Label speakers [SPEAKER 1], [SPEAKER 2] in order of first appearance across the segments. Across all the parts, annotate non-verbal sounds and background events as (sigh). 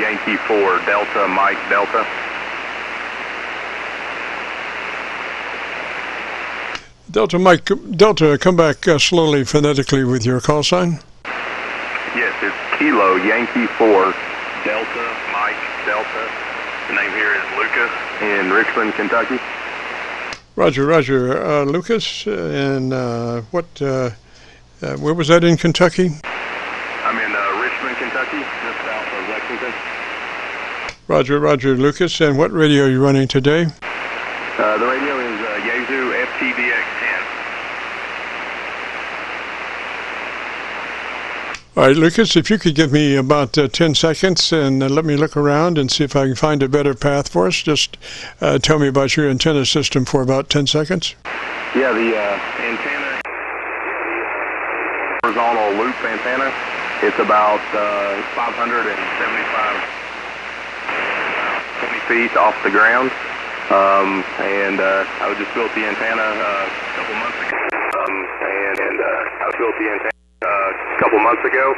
[SPEAKER 1] Yankee 4, Delta, Mike, Delta.
[SPEAKER 2] Delta Mike, Delta, come back uh, slowly phonetically with your call sign.
[SPEAKER 1] Yes, it's Kilo, Yankee 4, Delta, Mike, Delta. The name here is Lucas in Richmond, Kentucky.
[SPEAKER 2] Roger, Roger. Uh, Lucas, and uh, what, uh, uh, where was that in Kentucky?
[SPEAKER 1] I'm in uh, Richmond, Kentucky, just south of Lexington.
[SPEAKER 2] Roger, Roger, Lucas. And what radio are you running today?
[SPEAKER 1] Uh, the radio is uh, Yaesu FTDX10.
[SPEAKER 2] All right, Lucas, if you could give me about uh, 10 seconds and uh, let me look around and see if I can find a better path for us. Just uh, tell me about your antenna system for about 10 seconds.
[SPEAKER 1] Yeah, the uh, antenna, horizontal loop antenna. It's about uh, 575, 20 feet off the ground. Um, and uh, I just built the antenna uh, a couple months ago. Um, and and uh, I built the antenna uh, a couple months ago.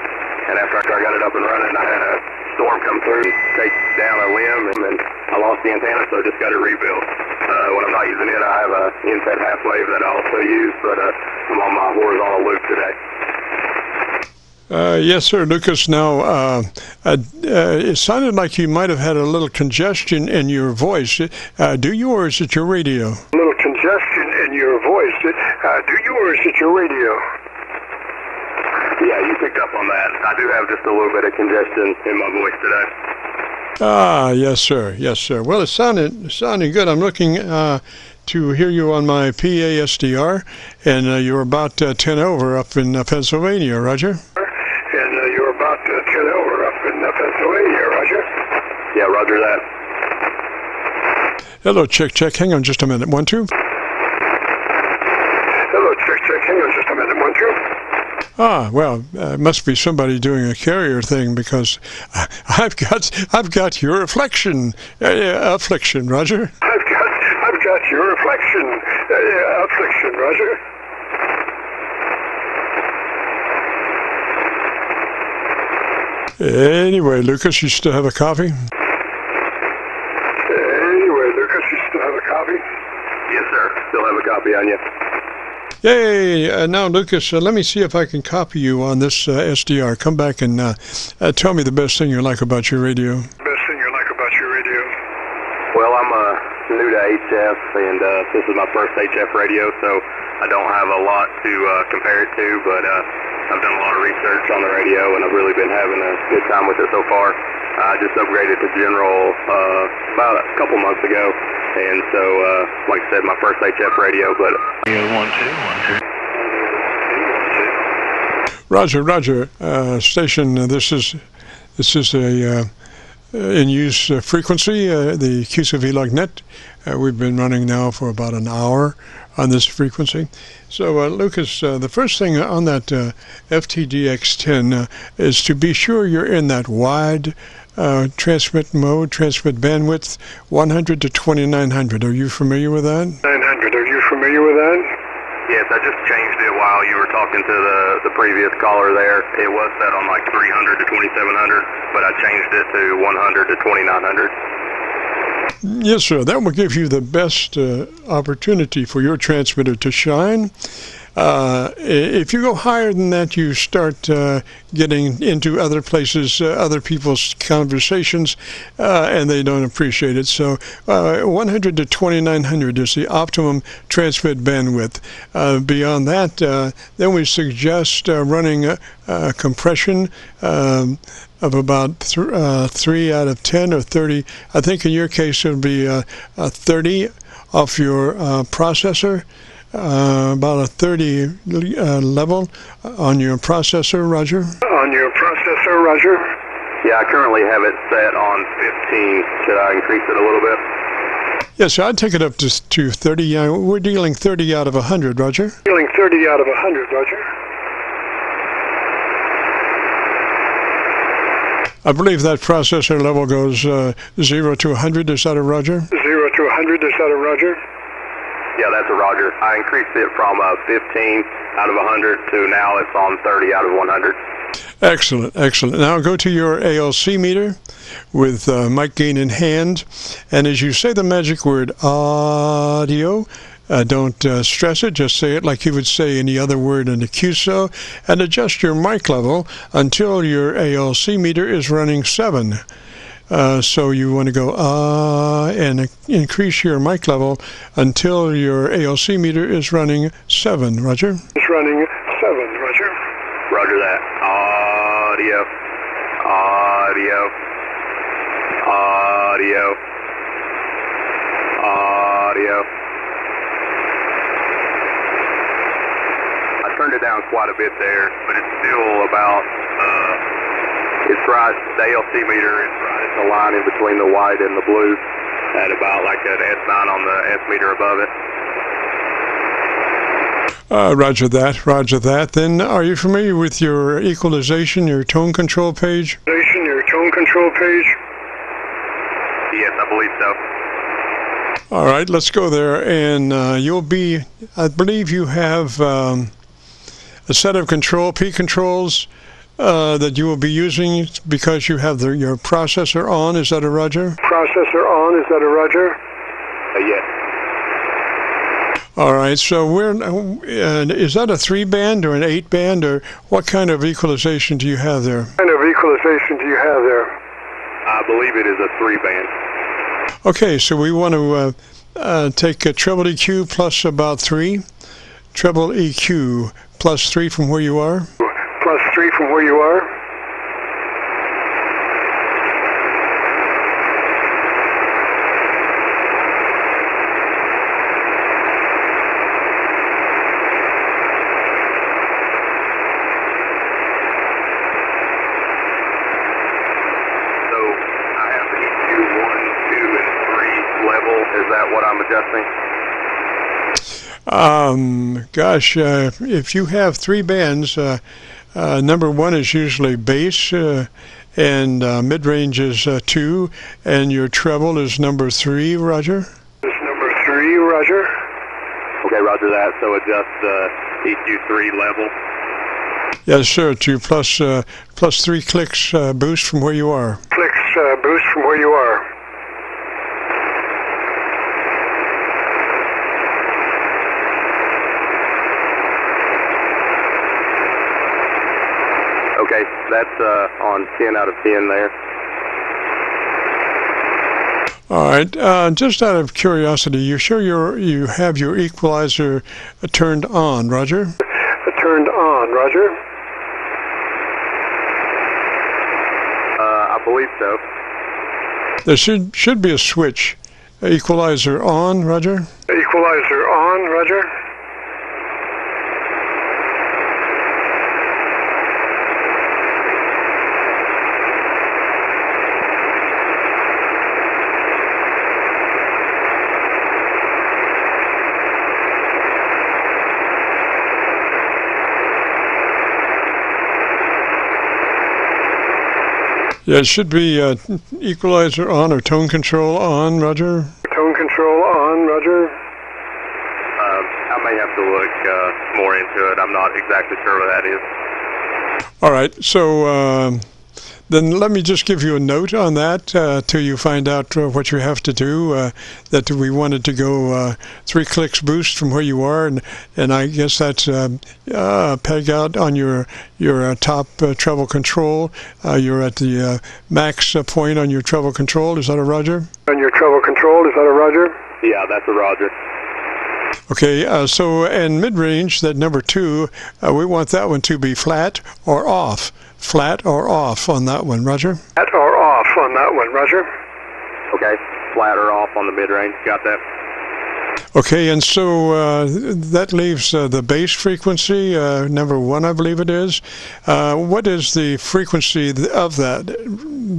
[SPEAKER 1] And after I got it up and running, I had a storm come through, take down a limb, and I lost the antenna, so I just got it rebuilt. Uh, when I'm not using it, I have a end-fed half wave that I also use, but uh, I'm on my horizontal loop today.
[SPEAKER 2] Uh, yes, sir, Lucas. Now, uh, uh, it sounded like you might have had a little congestion in your voice. Uh, do you, or is it your radio?
[SPEAKER 3] A little congestion in your voice. Uh, do you, or is it your radio?
[SPEAKER 1] Yeah, you picked up on that. I do have just a little bit of congestion in my voice today.
[SPEAKER 2] Ah, yes, sir. Yes, sir. Well, it sounded sounding good. I'm looking uh, to hear you on my PASDR, and uh, you're about uh, 10 over up in uh, Pennsylvania, Roger.
[SPEAKER 3] And uh, you're about uh, 10 over up in uh, Pennsylvania, Roger.
[SPEAKER 1] Yeah, roger that.
[SPEAKER 2] Hello, check, check. Hang on just a minute. One, two.
[SPEAKER 3] Hello, check, check. Hang on just a minute. One, two.
[SPEAKER 2] Ah, well, uh, it must be somebody doing a carrier thing because (laughs) I've got I've got your affliction, uh, affliction, Roger.
[SPEAKER 3] I've got, I've got your affliction, uh, affliction, Roger.
[SPEAKER 2] Anyway, Lucas, you still have a copy?
[SPEAKER 3] Anyway, Lucas, you still have a copy?
[SPEAKER 1] Yes, sir. Still have a copy on you.
[SPEAKER 2] Yay! Uh, now, Lucas, uh, let me see if I can copy you on this uh, SDR. Come back and uh, uh, tell me the best thing you like about your radio.
[SPEAKER 3] Best thing you like about your radio?
[SPEAKER 1] Well, I'm uh, new to HF, and uh, this is my first HF radio, so I don't have a lot to uh, compare it to, but uh, I've done a lot of research on the radio, and I've really been having a good time with it so far. I just upgraded to General uh, about a couple months ago, and so, uh, like I said, my first HF radio, but
[SPEAKER 4] one two one two.
[SPEAKER 2] Roger, Roger. Uh, station. Uh, this is this is a uh, in use uh, frequency. Uh, the QSO VLOG net. We've been running now for about an hour on this frequency. So, Lucas, the first thing on that uh, FTDX10 uh, is to be sure you're in that wide transmit mode, transmit bandwidth, 100 to 2900. Are you familiar with that?
[SPEAKER 3] 900, are you familiar with that?
[SPEAKER 1] Yes, I just changed it while you were talking to the, the previous caller there. It was set on like 300 to 2700, but I changed it to 100 to 2900.
[SPEAKER 2] Yes, sir. That will give you the best uh, opportunity for your transmitter to shine. Uh, if you go higher than that, you start uh, getting into other places, uh, other people's conversations, uh, and they don't appreciate it. So, uh, 100 to 2900 is the optimum transmit bandwidth. Beyond that, then we suggest running a, a compression. Um, of about th- uh, 3 out of 10 or 30. I think in your case it would be uh, a 30 off your uh, processor, uh, about a 30 uh, level on your processor, Roger.
[SPEAKER 3] On your processor, Roger?
[SPEAKER 1] Yeah, I currently have it set on 15. Should I increase it a little bit?
[SPEAKER 2] Yes, I'd take it up to, to 30. Uh, we're dealing 30 out of 100, Roger.
[SPEAKER 3] Feeling 30 out of 100, Roger.
[SPEAKER 2] I believe that processor level goes uh, 0 to 100. Is that a Roger?
[SPEAKER 3] 0 to 100, is that a Roger?
[SPEAKER 1] Yeah, that's a Roger. I increased it from uh, 15 out of 100 to now it's on 30 out of 100.
[SPEAKER 2] Excellent, excellent. Now go to your ALC meter with uh, mic gain in hand, and as you say the magic word audio, uh, don't uh, stress it, just say it like you would say any other word in a QSO, and adjust your mic level until your ALC meter is running 7. Uh, so you want to go ah and increase your mic level until your ALC meter is running 7. Roger?
[SPEAKER 3] It's running 7, Roger.
[SPEAKER 1] Roger that. Audio. Audio. Audio. Audio. I turned it down quite a bit there, but it's still about, uh, it's right, the ALC meter is right at the line in between the white and the blue at about like an S9 on the S meter above it.
[SPEAKER 2] Uh, roger that, roger that. Then are you familiar with your equalization, your tone control page?
[SPEAKER 3] Your tone control page.
[SPEAKER 1] Yes, I believe so.
[SPEAKER 2] All right, let's go there, and uh, you'll be. I believe you have um, a set of control P controls uh, that you will be using because you have the, your processor on. Is that a Roger?
[SPEAKER 3] Processor on, is that a Roger?
[SPEAKER 1] Uh, yes.
[SPEAKER 2] All right. So we're. Uh, is that a three band or an eight band, or what kind of equalization do you have there?
[SPEAKER 3] What kind of equalization do you have there?
[SPEAKER 1] I believe it is a three band.
[SPEAKER 2] Okay, so we want to uh, uh, take a treble EQ plus about three, treble EQ plus three from where you are.
[SPEAKER 3] Plus 3 from where you are.
[SPEAKER 1] So I have the EQ and three level. Is that what I'm adjusting?
[SPEAKER 2] Um, gosh, uh, if you have three bands, uh, uh, number one is usually bass, uh, and uh, mid range is uh, two, and your treble is number three, Roger.
[SPEAKER 3] Number 3, Roger.
[SPEAKER 1] Okay, Roger that. So adjust uh, EQ three level.
[SPEAKER 2] Yes, sir, to plus, uh, plus three clicks uh, boost from where you are.
[SPEAKER 3] Clicks uh, boost from where you are.
[SPEAKER 1] Okay, that's uh, on 10 out of 10 there.
[SPEAKER 2] All right. Uh, just out of curiosity, you sure you you have your equalizer turned on, Roger?
[SPEAKER 3] Turned on, Roger.
[SPEAKER 1] Uh, I believe so.
[SPEAKER 2] There should should be a switch. Equalizer on, Roger.
[SPEAKER 3] Equalizer on, Roger.
[SPEAKER 2] Yeah, it should be uh, equalizer on or tone control on, Roger.
[SPEAKER 3] Tone control on, Roger.
[SPEAKER 1] Um, I may have to look uh, more into it. I'm not exactly sure what that is.
[SPEAKER 2] All right. So um then let me just give you a note on that uh, till you find out uh, what you have to do. Uh, that we wanted to go uh, three clicks boost from where you are, and and I guess that's uh, uh, peg out on your your uh, top uh, treble control. Uh, you're at the uh, max uh, point on your treble control. Is that a Roger?
[SPEAKER 3] On your treble control, is that a Roger?
[SPEAKER 1] Yeah, that's a Roger.
[SPEAKER 2] Okay, uh, so in mid-range, that number two, uh, we want that one to be flat or off. Flat or off on that one, Roger?
[SPEAKER 3] Flat or off on that one, Roger.
[SPEAKER 1] Okay, flat or off on the mid range. Got that?
[SPEAKER 2] Okay, and so uh, that leaves uh, the bass frequency, uh, number one, I believe it is. Uh, what is the frequency of that?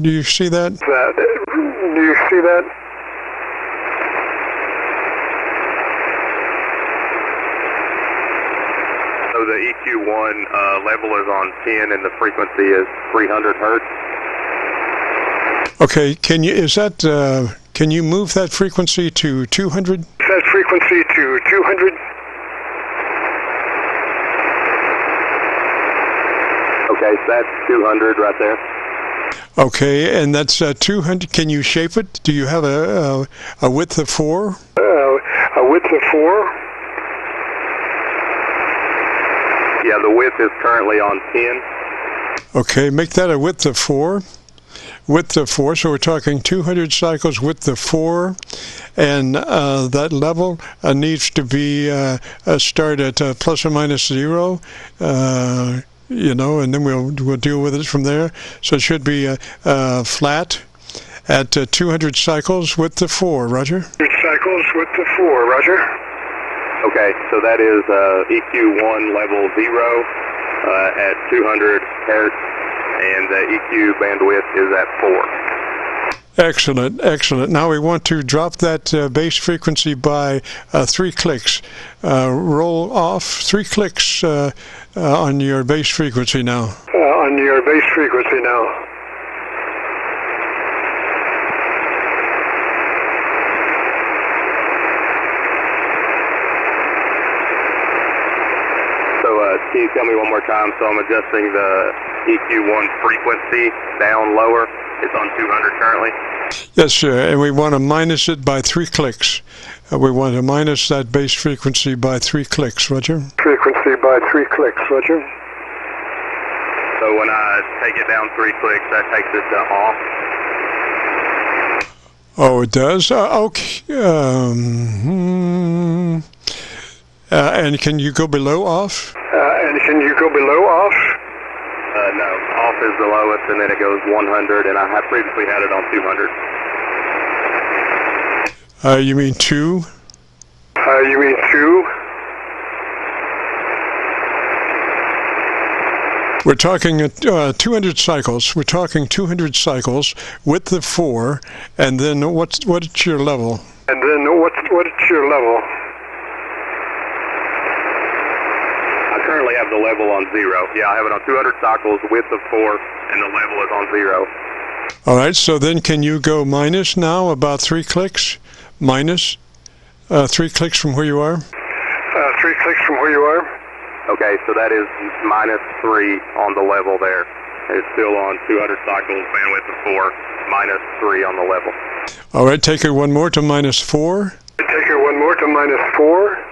[SPEAKER 2] Do you see that?
[SPEAKER 3] That, do you see that?
[SPEAKER 1] The EQ1 uh, level is on 10 and the frequency is 300 hertz.
[SPEAKER 2] Okay, can you is that uh, can you move that frequency to 200?
[SPEAKER 3] Set frequency to 200.
[SPEAKER 1] Okay, that's 200 right there.
[SPEAKER 2] Okay, and that's uh, 200. Can you shape it? Do you have a, a, a width of 4?
[SPEAKER 3] Uh, a width of 4.
[SPEAKER 1] Yeah, the width is currently on 10.
[SPEAKER 2] Okay, make that a width of 4. Width of 4, so we're talking 200 cycles width of 4. And uh, that level uh, needs to be uh, uh start at uh, plus or minus 0. Uh, you know, and then we'll we'll deal with it from there. So it should be flat at 200 cycles with the four. Roger.
[SPEAKER 3] 200 Cycles with the four. Roger.
[SPEAKER 1] Okay, so that is uh, EQ1 level 0 uh, at 200 hertz, and the EQ bandwidth is at 4.
[SPEAKER 2] Excellent, excellent. Now we want to drop that uh, bass frequency by uh, three clicks. Uh, roll off three clicks uh, uh, on your bass frequency now.
[SPEAKER 3] on your bass frequency now.
[SPEAKER 1] Can you tell me one more time? So I'm adjusting the EQ1 frequency down lower. It's on 200 currently.
[SPEAKER 2] Yes, sir. And we want to minus it by three clicks. Uh, we want to minus that bass frequency by three clicks, Roger.
[SPEAKER 3] Frequency by three clicks, Roger.
[SPEAKER 1] So when I take it down three clicks, that takes it to off.
[SPEAKER 2] Oh, it does. Uh, okay. Um, hmm. Uh, and can you go below off?
[SPEAKER 3] Uh, and can you go below off?
[SPEAKER 1] Uh, no, off is the lowest, and then it goes 100, and I have previously had it on 200.
[SPEAKER 2] Uh, you mean two?
[SPEAKER 3] Uh, you mean two?
[SPEAKER 2] We're talking uh, 200 cycles. We're talking 200 cycles with the four, and then what's what's your level?
[SPEAKER 3] And then what's what's your level?
[SPEAKER 1] Currently have the level on zero. Yeah, I have it on 200 cycles, width of four, and the level is on zero.
[SPEAKER 2] All right, so then can you go minus now about three clicks? Minus uh, three clicks from where you are?
[SPEAKER 3] Uh, three clicks from where you are.
[SPEAKER 1] Okay, so that is minus three on the level there. It's still on 200 cycles, bandwidth of four, minus three on the level.
[SPEAKER 2] All right, take her one more to minus four.
[SPEAKER 3] Take her one more to minus four.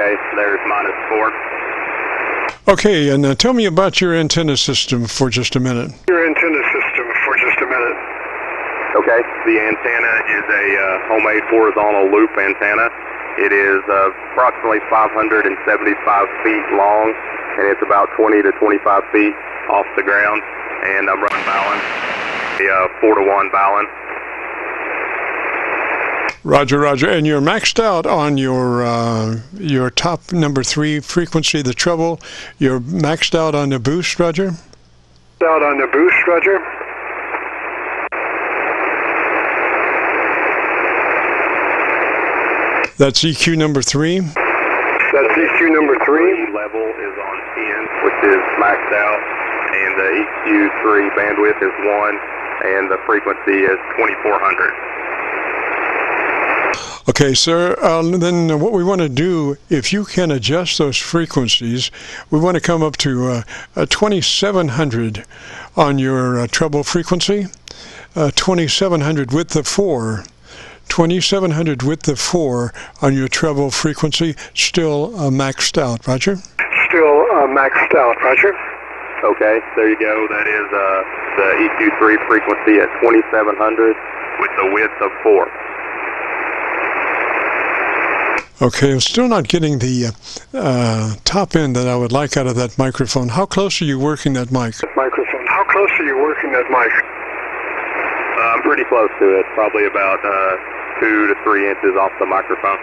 [SPEAKER 1] Okay, there's minus four.
[SPEAKER 2] Okay, and uh, tell me about your antenna system for just a minute.
[SPEAKER 3] Your antenna system for just a minute.
[SPEAKER 1] Okay, the antenna is a uh, homemade horizontal loop antenna. It is uh, approximately 575 feet long, and it's about 20 to 25 feet off the ground. And I'm running balun, the uh, 4 to 1 balun.
[SPEAKER 2] Roger, Roger. And you're maxed out on your uh, your top number three frequency, the treble. You're maxed out on the boost, Roger.
[SPEAKER 3] Out on the boost, Roger.
[SPEAKER 2] That's EQ number three.
[SPEAKER 3] That's EQ number three.
[SPEAKER 1] Level is on 10, which is maxed out, and the EQ3 bandwidth is one, and the frequency is 2400.
[SPEAKER 2] Okay, sir. Uh, then what we want to do, if you can adjust those frequencies, we want to come up to uh, a 2700 on your uh, treble frequency, uh, 2700 with the four. 2700 with the four on your treble frequency, still uh, maxed out, Roger?
[SPEAKER 3] Still uh, maxed out, Roger.
[SPEAKER 1] Okay, there you go. That is the EQ3 frequency at 2700 with the width of four.
[SPEAKER 2] Okay, I'm still not getting the uh, top end that I would like out of that microphone. How close are you working that mic?
[SPEAKER 3] Microphone. How close are you working that mic?
[SPEAKER 1] Uh, I'm pretty close to it, probably about uh, two to three inches off the microphone.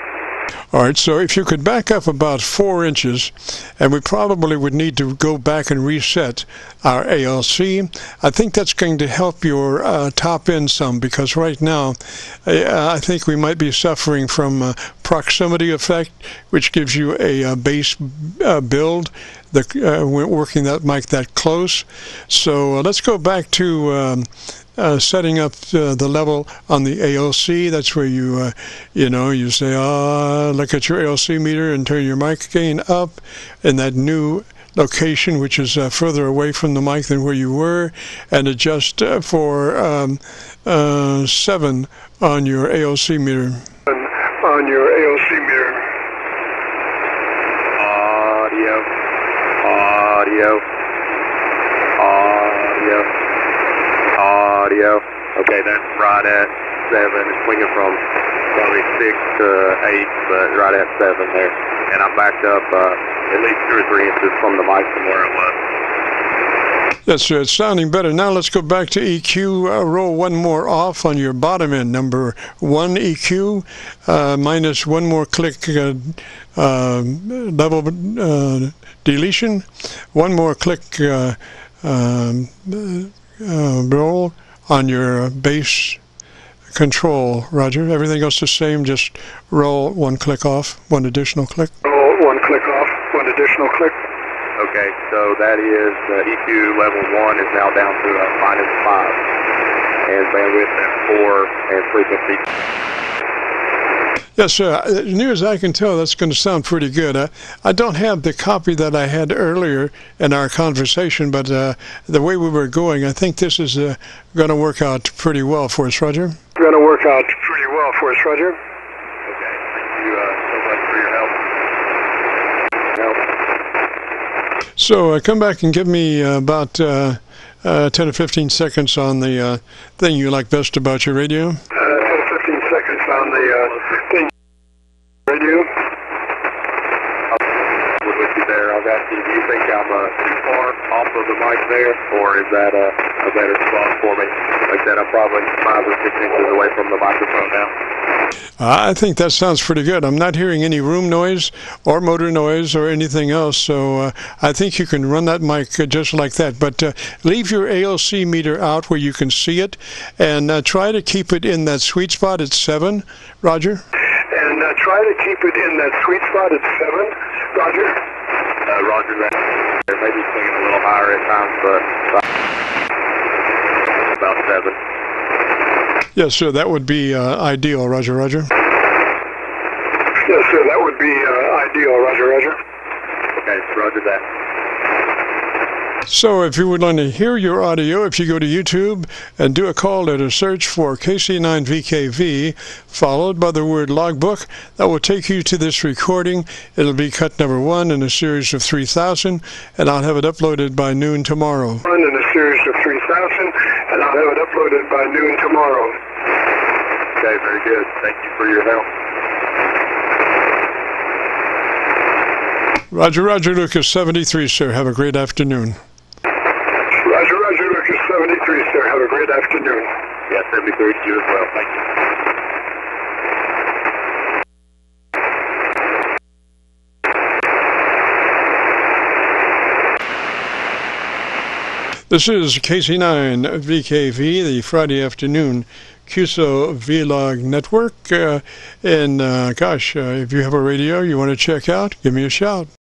[SPEAKER 2] All right, so if you could back up about four inches, and we probably would need to go back and reset our ALC, I think that's going to help your uh, top end some because right now uh, I think we might be suffering from uh, proximity effect, which gives you a, uh bass uh, build. The uh, working that mic that close. So uh, let's go back to. Um, uh, setting up uh, the level on the ALC. That's where you, you know, you say, ah, look at your ALC meter and turn your mic gain up in that new location, which is uh, further away from the mic than where you were, and adjust uh, for um, uh, 7 on your ALC meter.
[SPEAKER 3] On your ALC meter.
[SPEAKER 1] Audio. Audio. Audio. Audio. Okay, that's right at 7. It's swinging from probably 6 to 8, but right at 7 there. And I'm backed up uh, at least 2 or 3 inches from the mic from where it was.
[SPEAKER 2] Yes. It's sounding better. Now let's go back to EQ. Uh, roll one more off on your bottom end, number one EQ, uh, minus one more click uh, uh level uh, deletion, one more click uh, um, roll on your bass control, Roger. Everything else the same, just roll one click off, one additional click.
[SPEAKER 3] Roll one click off, one additional click.
[SPEAKER 1] Okay, so that is uh, EQ level 1 is now down to a minus 5, and bandwidth at 4, and frequency.
[SPEAKER 2] Yes, sir. As near as I can tell, that's going to sound pretty good. Uh, I don't have the copy that I had earlier in our conversation, but uh, the way we were going, I think this is uh, going to work out pretty well for us, Roger.
[SPEAKER 3] Going to work out pretty well for us, Roger.
[SPEAKER 1] Okay, thank you uh, so much for your help.
[SPEAKER 2] So uh, come back and give me uh, about uh, uh 10 or 15 seconds on the uh, thing you like best about your radio.
[SPEAKER 3] Uh, 10 or 15 seconds on the thing radio.
[SPEAKER 1] With you there, I was asking, do you think I'm too far off of the mic there, or is that a better spot for me? Like that, I'm probably five or six inches away from the microphone now.
[SPEAKER 2] I think that sounds pretty good. I'm not hearing any room noise or motor noise or anything else, so uh, I think you can run that mic uh, just like that. But uh, leave your ALC meter out where you can see it, and uh, try to keep it in that sweet spot at seven, Roger.
[SPEAKER 3] And uh, try to keep it in that sweet spot at seven, Roger.
[SPEAKER 1] Uh, Roger that. Maybe swinging a little higher at times, but about seven.
[SPEAKER 2] Yes, sir. That would be uh, ideal, Roger, Roger. Yes,
[SPEAKER 3] sir. That would be uh, ideal, Roger, Roger.
[SPEAKER 1] Okay, Roger that.
[SPEAKER 2] So, if you would like to hear your audio, if you go to YouTube and do a call to a search for KC9VKV, followed by the word logbook, that will take you to this recording. It'll be cut number one in a series of 3,000, and I'll have it uploaded by noon tomorrow.
[SPEAKER 3] One in a series of 3,000, and I'll have it uploaded by noon tomorrow.
[SPEAKER 1] Okay, very good. Thank you for your help.
[SPEAKER 2] Roger, Roger, Lucas, 73, sir. Have a great afternoon.
[SPEAKER 3] Roger, Roger, Lucas, 73, sir. Have a great afternoon.
[SPEAKER 1] Yeah, 73 to you as well. Thank
[SPEAKER 2] you. This is KC9 VKV, the Friday afternoon QSO Vlog Network. Uh, and uh, gosh, uh, if you have a radio you want to check out, give me a shout.